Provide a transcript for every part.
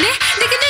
ね。できね。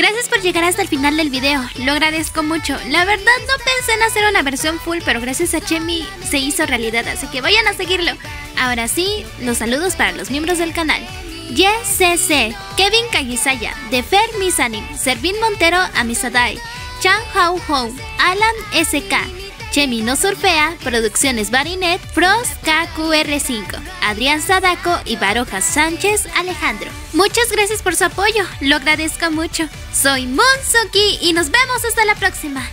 Gracias por llegar hasta el final del video, lo agradezco mucho. La verdad no pensé en hacer una versión full, pero gracias a Chemi se hizo realidad, así que vayan a seguirlo. Ahora sí, los saludos para los miembros del canal. YCC, Kevin Kagisaya, Defer Misanim, Servin Montero Amisadai, Chan Hao Hong, Alan SK, Chemi no surfea, Producciones Barinet, Frost KQR5, Adrián Sadako y Barojas Sánchez Alejandro. Muchas gracias por su apoyo, lo agradezco mucho. Soy Monsuki y nos vemos hasta la próxima.